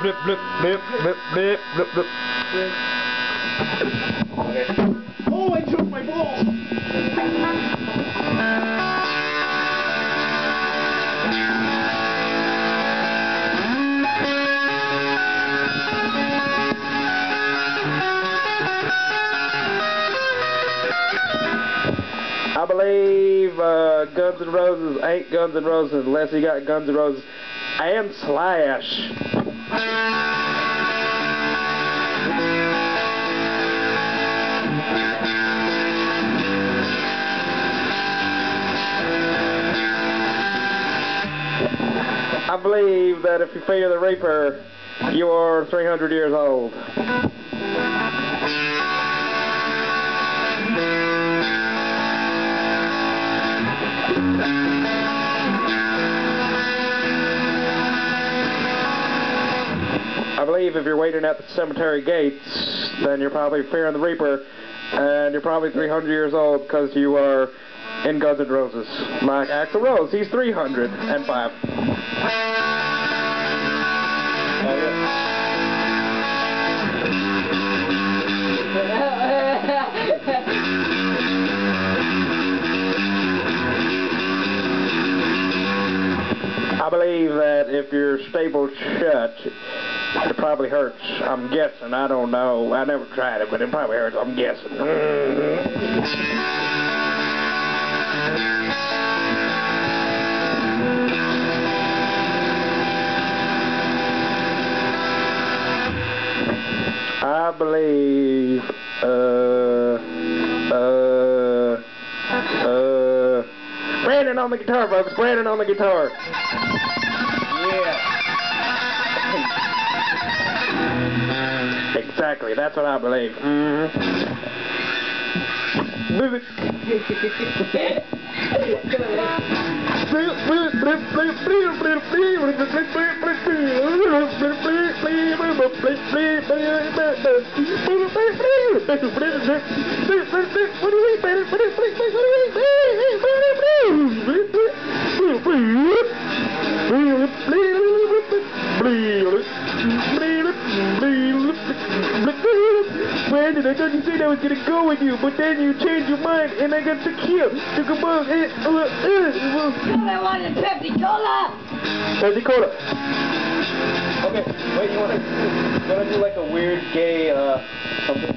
blip, blip, blip, blip, blip, blip, blip. I believe uh, Guns N' Roses ain't Guns N' Roses unless you got Guns N' Roses and Slash. I believe that if you fear the Reaper, you are 300 years old. I believe if you're waiting at the cemetery gates, then you're probably fearing the Reaper, and you're probably 300 years old because you are in Guns N' Roses. Like Axl Rose, he's 305. I believe that if you're stapled shut, it probably hurts. I'm guessing. I don't know. I never tried it, but it probably hurts. I'm guessing. I believe, uh, uh, Brandon on the guitar, folks. Brandon on the guitar. Yeah. Exactly. That's what I believe. Mm-hmm. Brandon, I thought you said I was gonna go with you, but then you changed your mind and I got secure. So come on, eh, uh, uh, I wanted Pepsi Cola. Pepsi Cola. Okay, wait, you wanna, you wanna do like a weird gay, uh, something?